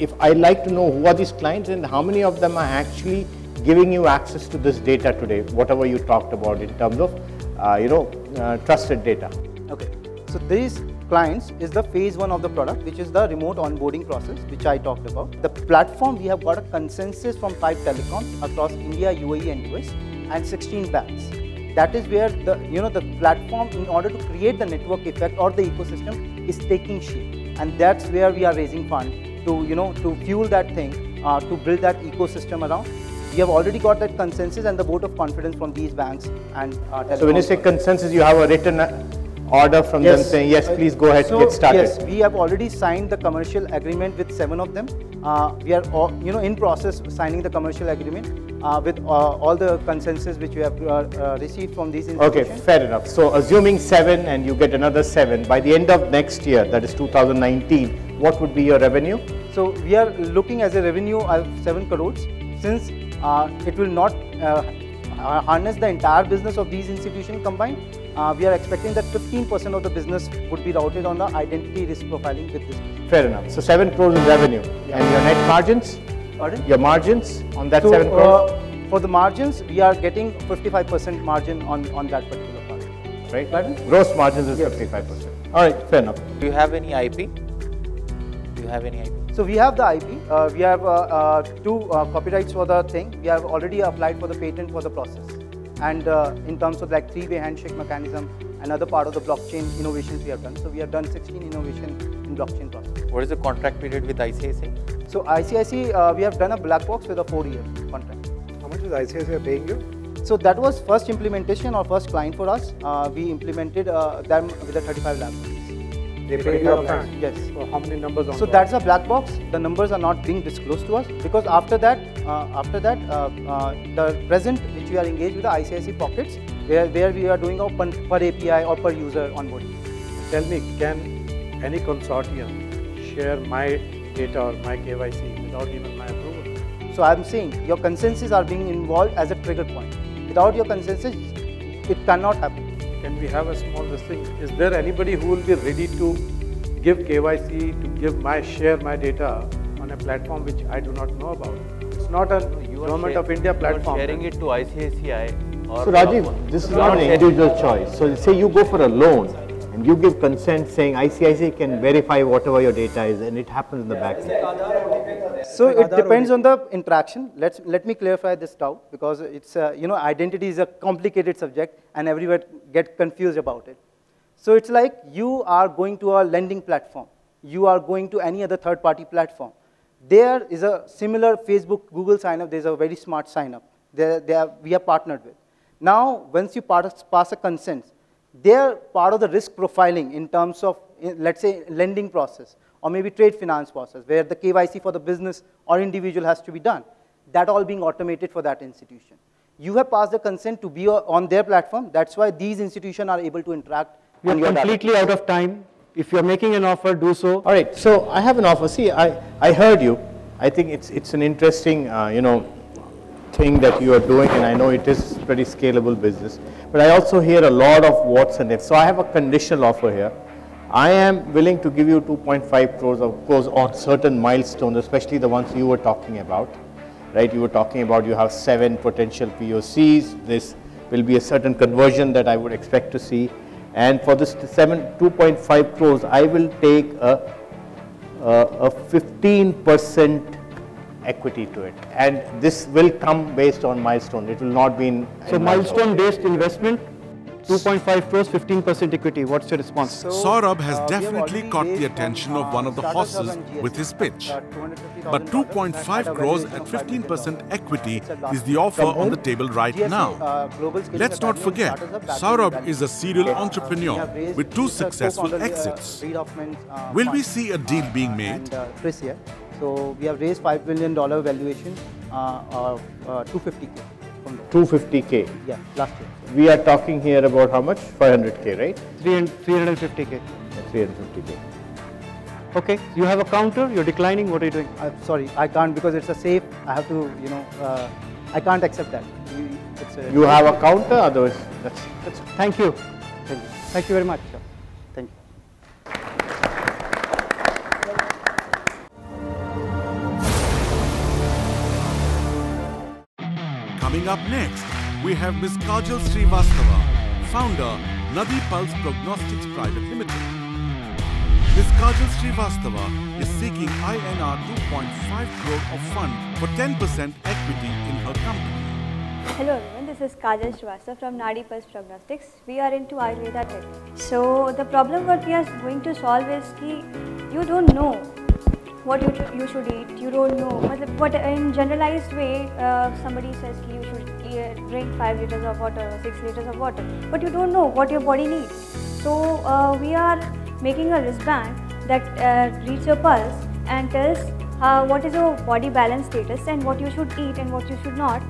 if I'd like to know who are these clients and how many of them are actually giving you access to this data today, whatever you talked about in terms of, uh, you know, uh, trusted data. Okay, so these clients is the phase one of the product, which is the remote onboarding process, which I talked about. The platform, we have got a consensus from five telecoms across India, UAE and US and 16 banks. That is where the, you know, the platform in order to create the network effect or the ecosystem is taking shape. And that's where we are raising fund to, you know, to fuel that thing, uh, to build that ecosystem around. We have already got that consensus and the vote of confidence from these banks and uh, So when you say consensus, you have a written uh, order from them saying, yes, please go ahead, so, get started. Yes, we have already signed the commercial agreement with seven of them. Uh, we are, all, you know, in process of signing the commercial agreement uh, with uh, all the consensus which we have uh, uh, received from these Okay, fair enough. So assuming seven and you get another seven, by the end of next year, that is 2019, what would be your revenue? So we are looking as a revenue of seven crores since uh, it will not uh, harness the entire business of these institutions combined. Uh, we are expecting that 15% of the business would be routed on the identity risk profiling with this. Fair enough. So seven crores in revenue. And your net margins? Pardon? Your margins on that So, seven crores? uh, for the margins, we are getting 55% margin on, on that particular part. right? Pardon? Gross margins is 55%. All right, fair enough. Do you have any IP? Do you have any IP? So we have the IP. Uh, we have uh, uh, two uh, copyrights for the thing. We have already applied for the patent for the process. And uh, in terms of like three-way handshake mechanism, another part of the blockchain innovations we have done. So we have done 16 innovation in blockchain process. What is the contract period with ICICI? So ICICI, uh, we have done a black box with a four-year contract. How much is ICICI paying you? So that was first implementation or first client for us. Uh, we implemented uh, them with a 35 lakh. They pay you upfront? Yes. So how many numbers on So top? that's a black box. The numbers are not being disclosed to us because after that, uh, after that, uh, uh, the present which we are engaged with the ICICI pockets, where where we are doing our per, per API or per user onboarding. Tell me, can any consortium share my data or my KYC without even my approval? So I'm saying your consensus are being involved as a trigger point. Without your consensus, it cannot happen. Can we have a small this thing? Is there anybody who will be ready to give KYC, to give my share my data on a platform which I do not know about? It's not a You government share- of India platform. you are platform. sharing it to ICICI or So Rajiv, this is not an individual choice. So say you go for a loan and you give consent saying ICICI can verify whatever your data is and it happens in the back end. So it depends on the interaction. Let's let me clarify this now because it's uh, you know identity is a complicated subject and everyone get confused about it. So it's like you are going to a lending platform. You are going to any other third party platform. There is a similar Facebook, Google sign up. There's a VeriSmart sign up. There, they are, we are partnered with. Now, once you pass, pass a consent, they're part of the risk profiling in terms of, let's say, lending process or maybe trade finance process where the KYC for the business or individual has to be done. That all being automated for that institution. You have passed the consent to be on their platform. That's why these institutions are able to interact. We are your data. completely out of time. If you're making an offer, do so. All right, so I have an offer. See, I, I heard you. I think it's, it's an interesting, uh, you know, thing that you are doing and I know it is pretty scalable business. But I also hear a lot of what's and ifs. So I have a conditional offer here. I am willing to give you 2.5 crores of course on certain milestones, especially the ones you were talking about, right? You were talking about you have seven potential POCs. This will be a certain conversion that I would expect to see. And for this seven, 2.5 crores, I will take a, a, a 15% equity to it. And this will come based on milestone. It will not be in. So in milestone-based investment, 2.5 crores, 15% equity. What's your response? Saurabh has definitely caught the attention of one of the horses with his pitch. But 2.5 crores at 15% equity is the offer on the table right now. Let's not forget, Saurabh is a serial entrepreneur with two successful exits. Will we see a deal being made? And Chris here. So we have raised $5 billion valuation uh, of uh, 250K from 250K. Yeah, last year. We are talking here about how much? 500K, right? 350k. Yeah, 350K. Okay, you have a counter, you're declining, what are you doing? I'm sorry, I can't because it's a safe. I have to, you know, uh, I can't accept that. You, it's a You have a counter, otherwise that's, that's Thank you. Thank you, Thank you very much. sir. Coming up next, we have Ms. Kajal Srivastava, founder Nadi Pulse Prognostics Private Limited. Ms. Kajal Srivastava is seeking INR 2.5 crore of fund for 10% equity in her company. Hello everyone, this is Kajal Srivastava from Nadi Pulse Prognostics. We are into Ayurveda tech. So the problem what we are going to solve is ki you don't know what you, you should eat, you don't know. But in generalized way, uh, somebody says ki you should drink 5 liters of water or 6 liters of water. But you don't know what your body needs. So uh, we are making a wristband that uh, reads your pulse and tells uh, what is your body balance status and what you should eat and what you should not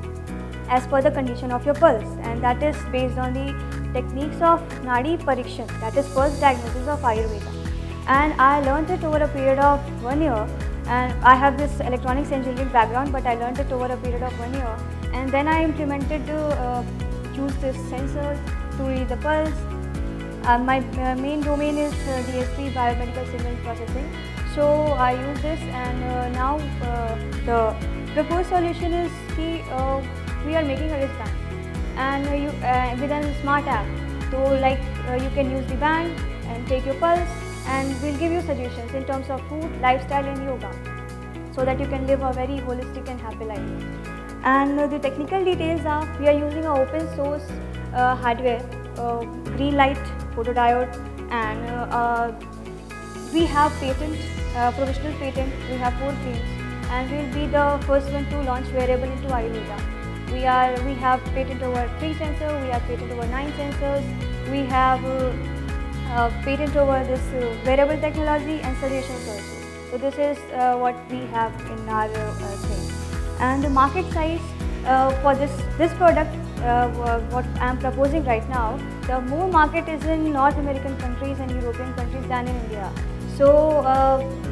as per the condition of your pulse and that is based on the techniques of Nadi Parikshan that is first diagnosis of Ayurveda and I learned it over a period of one year. And I have this electronics engineering background but I learned it over a period of one year. And then I implemented to uh, use this sensor to read the pulse. My uh, main domain is uh, DSP biomedical signal processing. So I use this and uh, now uh, the proposed solution is ki, we are making a wristband and you with a smart app. So like you can use the band and take your pulse and we'll give you suggestions in terms of food lifestyle and yoga so that you can live a very holistic and happy life and uh, the technical details are we are using a open source uh, hardware uh, green light photodiode and uh, uh, we have patent, uh, provisional patent, we have four claims and we'll be the first one to launch wearable into Ayurveda. We are, we have patent over three sensors, we have patent over nine sensors, we have uh, patent over this uh, wearable technology and solutions also. So this is uh, what we have in our uh, thing. And the market size uh, for this, this product, uh, what I am proposing right now, the more market is in North American countries and European countries than in India. So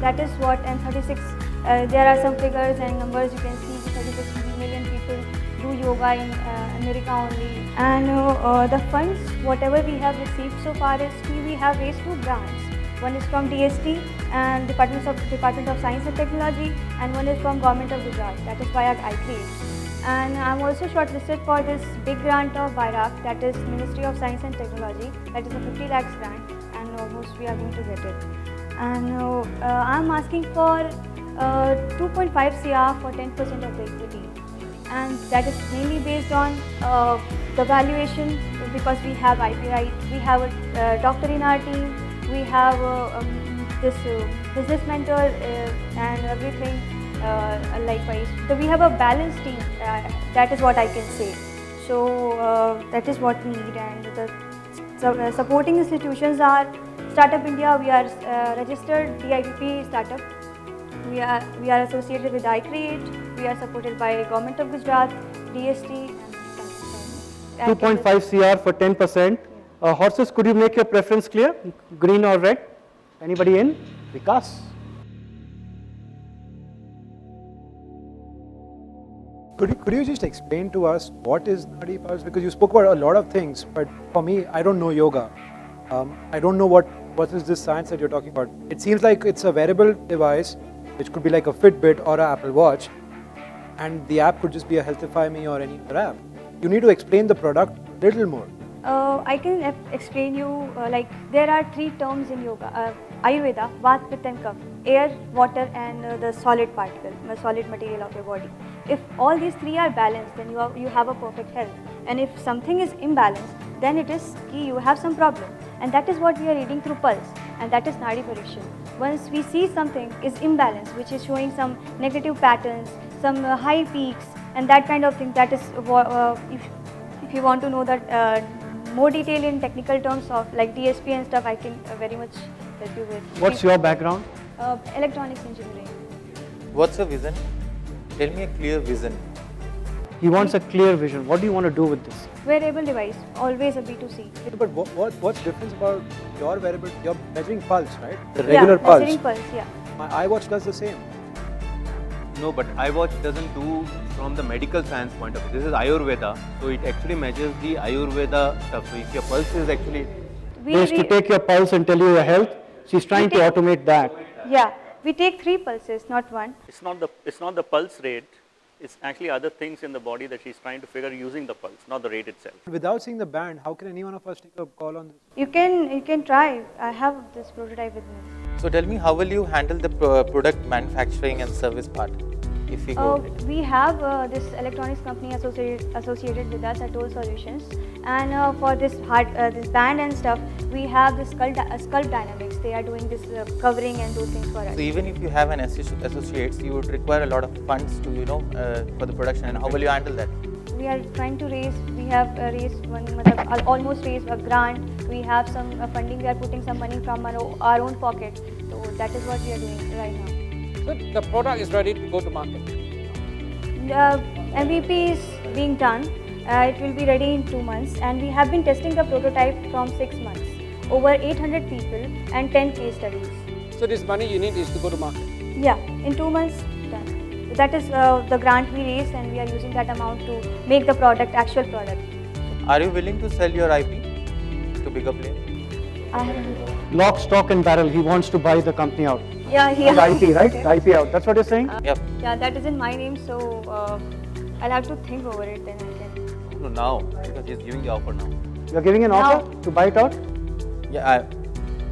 that is what, and 36, uh, there are some figures and numbers you can see, 36 million people do yoga in uh, America only. And uh, uh, the funds, whatever we have received so far is we have raised two grants. One is from DST and Department of, Department of Science and Technology and one is from Government of Gujarat, that is why via iCreate. And I'm also shortlisted for this big grant of BIRAC, that is Ministry of Science and Technology, that is a 50 lakhs grant and almost we are going to get it. And uh, I'm asking for uh, 2.5 CR for 10% of the equity. And that is mainly based on uh, the valuation because we have IP right, we have a uh, doctor in our team, we have uh, um, this uh, business mentor uh, and everything uh, likewise. So we have a balanced team, that is what I can say. So that is what we need and the supporting institutions are Startup India, we are registered DIPP startup. We are, we are associated with iCreate, we are supported by Government of Gujarat, DST. 2.5 CR for 10%. Uh, horses, could you make your preference clear? Green or red? Anybody in? Vikas? Could you, could you just explain to us what is Nadi Pulse? Because you spoke about a lot of things, but for me, I don't know yoga. Um, I don't know what, what is this science that you're talking about. It seems like it's a wearable device, which could be like a Fitbit or an Apple Watch, and the app could just be a HealthifyMe or any other app. You need to explain the product a little more. Uh, I can explain you uh, like there are three terms in yoga, uh, Ayurveda, Vat, Pitta and Kapha, air, water and uh, the solid particle, the solid material of your body. If all these three are balanced, then you, are, you have a perfect health. And if something is imbalanced, then it is you have some problem. And that is what we are reading through pulse, and that is Nadi Parikshan. Once we see something is imbalanced, which is showing some negative patterns, some uh, high peaks, and that kind of thing, that is wha- uh, if, if you want to know that uh, more detail in technical terms of like DSP and stuff, I can uh, very much help you with. What's your background? Uh, electronics engineering. What's your vision? Tell me a clear vision. He wants a clear vision. What do you want to do with this? Wearable device, always a B2C. But what, what, what's difference about your wearable? You're measuring pulse, right? The Yeah, regular pulse. measuring pulse, yeah. My iWatch does the same. No, but iWatch doesn't do from the medical science point of view. This is Ayurveda, so it actually measures the Ayurveda stuff. So if your pulse is actually We Ways to take your pulse and tell you your health. She's trying to automate that. Yeah, we take three pulses, not one. It's not the it's not the pulse rate. It's actually other things in the body that she's trying to figure using the pulse, not the rate itself. Without seeing the band, how can any one of us take a call on this? You can you can try. I have this prototype with me. So tell me, how will you handle the pro- product manufacturing and service part if you go Uh, we have uh, this electronics company associated associated with us at Toll Solutions, and uh, for this hard uh, this band and stuff, we have the Skull Dy- uh, Dynamics. They are doing this uh, covering and those things for us. So even if you have an associ- associates, you would require a lot of funds to you know uh, for the production. And how will you handle that? We are trying to raise. We have uh, raised one, almost raised a grant. We have some uh, funding. We are putting some money from our, our own pocket. So that is what we are doing right now. So the product is ready to go to market. The MVP is being done. Uh, it will be ready in two months, and we have been testing the prototype from six months. Over 800 people and 10 case studies. So this money you need is to go to market. Yeah, in two months done. That is uh, the grant we raised, and we are using that amount to make the product actual product. Are you willing to sell your IP to bigger players? I haven't. Lock, stock, and barrel. He wants to buy the company out. Yeah, he. yeah. IP, right? The IP out. That's what you're saying? Yep. Yeah, that is in my name, so uh, I'll have to think over it. Then I can. No, now because he's giving the offer now. You're giving an offer to buy it out? Yeah, I,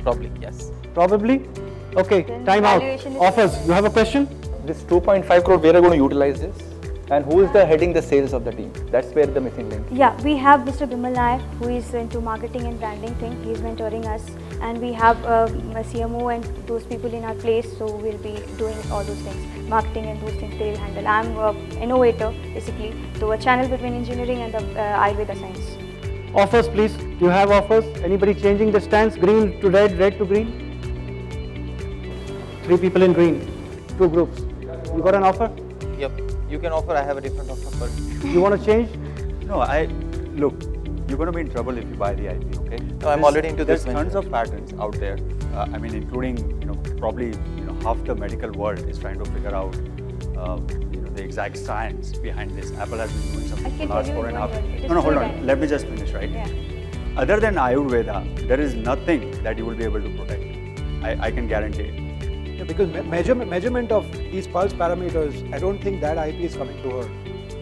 probably yes. Probably. Okay, Then time out. valuation Offers. You have a question? This 2.5 crore, where are going to utilize this? And who is the heading the sales of the team? That's where the missing link. Yeah, we have Mr. Bimal Nayak, who is into marketing and branding thing. He's mentoring us, and we have um, a CMO and those people in our place. So we'll be doing all those things, marketing and those things they will handle. I'm an innovator basically, so a channel between engineering and the uh, Ayurveda science. Offers, please. Do you have offers? Anybody changing the stance? Green to red, red to green? Three people in green. Two groups. You got an offer? Yep. You can offer. I have a different offer, but You want to change? No, I look. You're going to be in trouble if you buy the IP. Okay. No, I'm There's- already into There's this tons venture. of patents out there. Uh, I mean, including you know probably you know half the medical world is trying to figure out uh, you know the exact science behind this. Apple has been doing I something for can the last tell you four and a one half. word. It is No, no, hold Fluoride. on. Let me just finish, right? Yeah. Other than Ayurveda, there is nothing that you will be able to protect. I, I can guarantee it. Yeah, because me- measurement, measurement of these pulse parameters, I don't think that IP is coming to her.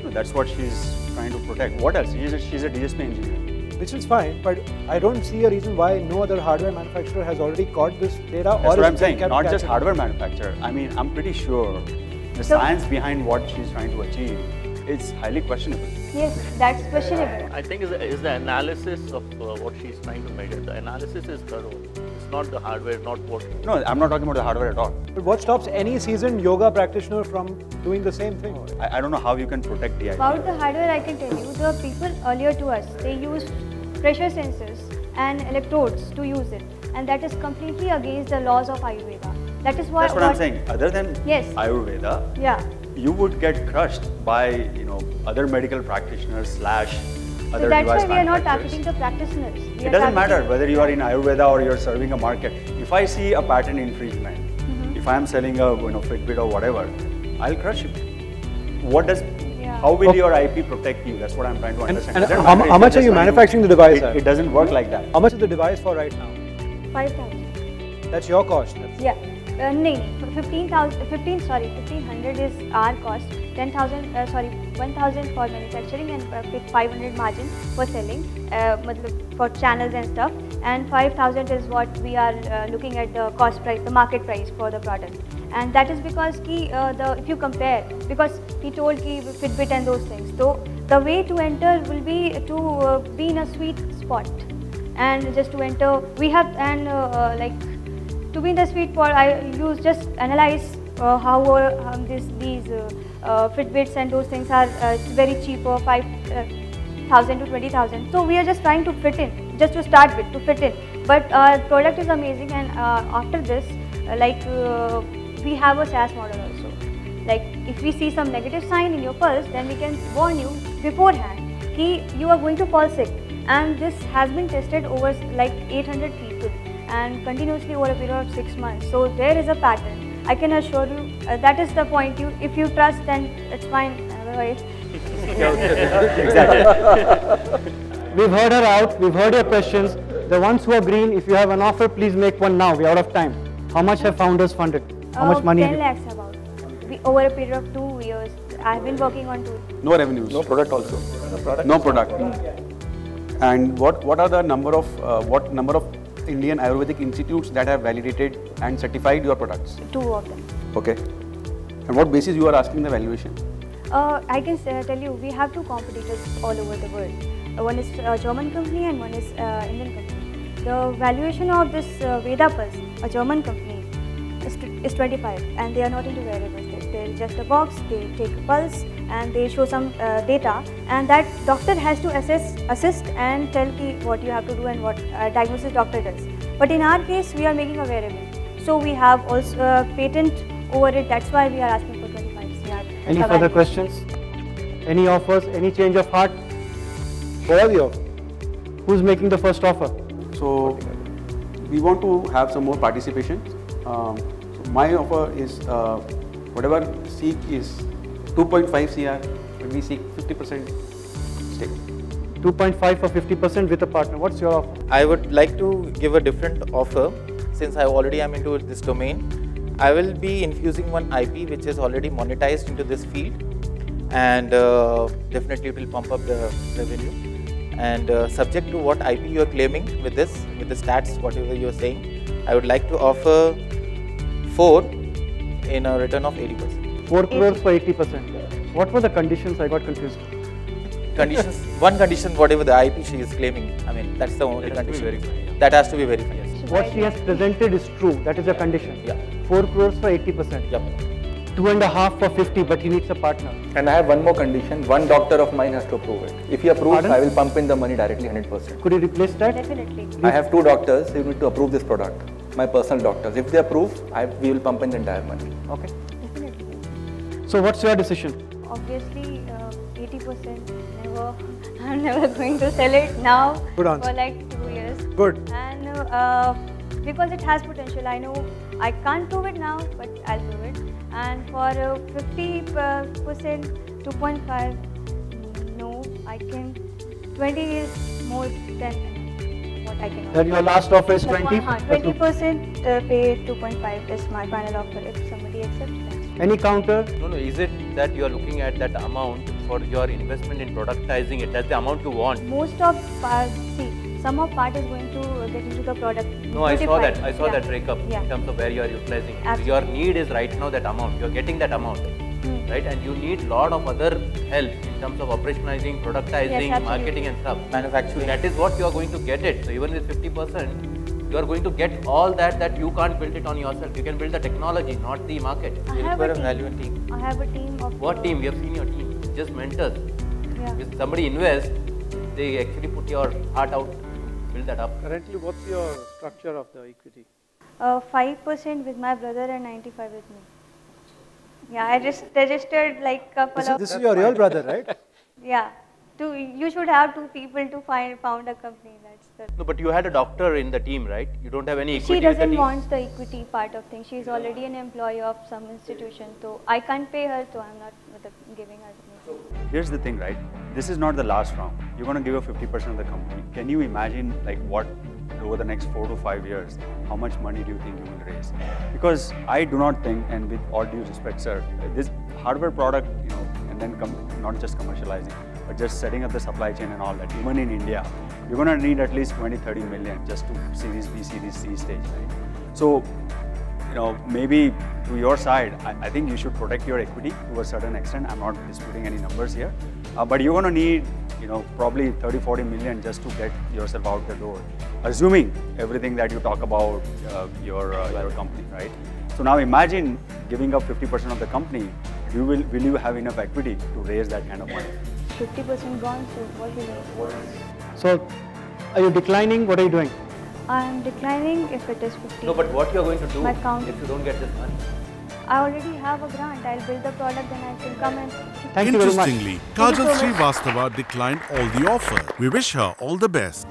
No, that's what she's trying to protect. What else? She's a, she's a DSP engineer. Which is fine, but I don't see a reason why no other hardware manufacturer has already got this data. That's or what is I'm saying. Not just hardware manufacturer. I mean, I'm pretty sure the So- science behind what she's trying to achieve is highly questionable. Yes, that's questionable. I think is the, is the analysis of uh, what she's trying to measure. The analysis is her own. It's not the hardware, not what. No, I'm not talking about the hardware at all. But what stops any seasoned yoga practitioner from doing the same thing? I, I don't know how you can protect the IP. About the hardware, I can tell you, the people earlier to us, they used pressure sensors and electrodes to use it, and that is completely against the laws of Ayurveda. That is why. That's what, I'm saying. Other than Yes. Ayurveda, Yeah. you would get crushed by you know other medical practitioners slash So other that's why we are not manufacturers. targeting the practitioners. We It doesn't matter whether you are in Ayurveda or you're serving a market. If I see a patent infringement, Mhm. if I am selling a you know Fitbit or whatever, I'll crush it. What does? Yeah. How will your IP protect you? That's what I'm trying to understand. and It doesn't how, how much are you trying to- manufacturing the device It, it doesn't work like that. How much is the device for right now? 5,000. That's your cost. Yeah. Uh, 15,000, 15, sorry, 1500 is our cost, 10,000, uh, sorry, 1,000 for manufacturing and uh, with 500 margin for selling, uh, for channels and stuff, and 5,000 is what we are uh, looking at the cost price, the market price for the product. And that is because the, if you compare, because he told ki Fitbit and those things, so the way to enter will be to be in a sweet spot. And just to enter, we have, and like, to be in the sweet spot, I use just analyze uh, how um, this, these uh, uh, Fitbits and those things are uh, very cheaper, five uh, thousand to twenty thousand. So we are just trying to fit in, just to start with, to fit in. But our product is amazing, and after this, like we have a SaaS model also. Like if we see some negative sign in your pulse, then we can warn you beforehand that you are going to fall sick. And this has been tested over like 800 people and continuously over a period of six months. So there is a pattern. I can assure you uh, that is the point. You, if you trust, then it's fine. Otherwise, exactly. We've heard her out. We've heard your questions. The ones who are green, if you have an offer, please make one now. We're out of time. How much have founders funded? How much uh, money? 10 have you- lakhs about. We, over a period of two years, I've been working on two. No revenues. No product also. No product. No product. And what what are the number of uh, what number of Indian Ayurvedic institutes that have validated and certified your products? Two of them. Okay. And what basis you are asking the valuation? Uh, I can uh, tell you, we have two competitors all over the world. Uh, one is a German company and one is uh, Indian company. The valuation of this uh, Veda Pulse, a German company, is, is 25 and they are not into wearables. They- They're just a box, they take a pulse and they show some uh, data and that doctor has to assess, assist and tell ki what you have to do and what uh, diagnosis doctor does. But in our case, we are making a wearable. So we have also uh, patent over it. That's why we are asking for 25 CR. Any That's further value. questions? Any offers? Any change of heart? What are the offers? Who's making the first offer? So we want to have some more participation. Um, so my offer is uh, whatever seek is 2.5 CR, but we seek 50% stake. 2.5 for 50% with a partner. What's your offer? I would like to give a different offer since I already am into this domain. I will be infusing one IP which is already monetized into this field and uh, definitely it will pump up the revenue. And uh, subject to what IP you are claiming with this, with the stats, whatever you are saying, I would like to offer 4 in a return of 80%. 4 crores for 80%. What were the conditions? I got confused. Conditions, one condition, whatever the IP she is claiming, I mean, that's the only That has to condition. That has to be verified. Yes. What she has presented is true. That is a condition. Yeah. 4 crores for 80%. Yep. Two and a half for 50, but he needs a partner. And I have one more condition. One doctor of mine has to approve it. If he approves, Pardon? I will pump in the money directly 100%. Could you replace that? Definitely. I have two doctors who need to approve this product. My personal doctors. If they approve, I, we will pump in the entire money. Okay. So what's your decision? Obviously, uh, 80% never. I'm never going to sell it now Good answer. for like two years. Good. And uh, because it has potential, I know I can't prove it now, but I'll prove it. And for uh, 50 uh, percent, 2.5, no, I can. 20 is more than what I can. Then your last offer is 20? 20 percent uh, pay 2.5 is my final offer if somebody accepts that. Any counter? No, no. Is it that you are looking at that amount for your investment in productizing it? That's the amount you want. Most of part, see, some of part is going to get into the product. No, I saw that. I saw Yeah. that breakup Yeah. in terms of where you are utilizing. Absolutely. Your need is right now that amount. You are getting that amount, Hmm. right? And you need lot of other help in terms of operationalizing, productizing, absolutely. marketing, and stuff. Manufacturing. That is what you are going to get it. So even with 50%. You are going to get all that that you can't build it on yourself. You can build the technology, not the market. I You have require a a value and team. I have a team of. What team? We have seen your team. Just mentors. Yeah. If somebody invests, they actually put your heart out, build that up. Currently, what's your structure of the equity? Uh, 5% with my brother and 95 with me. Yeah, I just registered like a couple This, of. is- this is your real brother, right? Yeah. Two, you should have two people to find found a company. That's the. No, but you had a doctor in the team, right? You don't have any She equity the doesn't team. want the equity part of things. She is already an employee of some institution, so I can't pay her, so I'm not with the, giving her. Here's the thing, right? This is not the last round. You're going to give her 50% of the company. Can you imagine, like, what over the next four to five years, how much money do you think you will raise? Because I do not think, and with all due respect, sir, this hardware product, you know, and then com- not just commercializing, but just setting up the supply chain and all that, even in India, you're going to need at least 20, 30 million just to Series B, Series C stage, right? So you know, maybe to your side, I, I think you should protect your equity to a certain extent. I'm not disputing any numbers here, uh, but you're going to need, you know, probably 30, 40 million just to get yourself out the door, assuming everything that you talk about uh, your uh, your company, right? So now imagine giving up 50% of the company. You will will you have enough equity to raise that kind of money? 50% gone, so what will I So, are you declining? What are you doing? I'm declining if it is 50. No, but what you are going to do My count. if you don't get this money? I already have a grant. I'll build the product, then I can come and. Thank you very much. Interestingly, Kajal so much. Srivastava declined all the offer. We wish her all the best.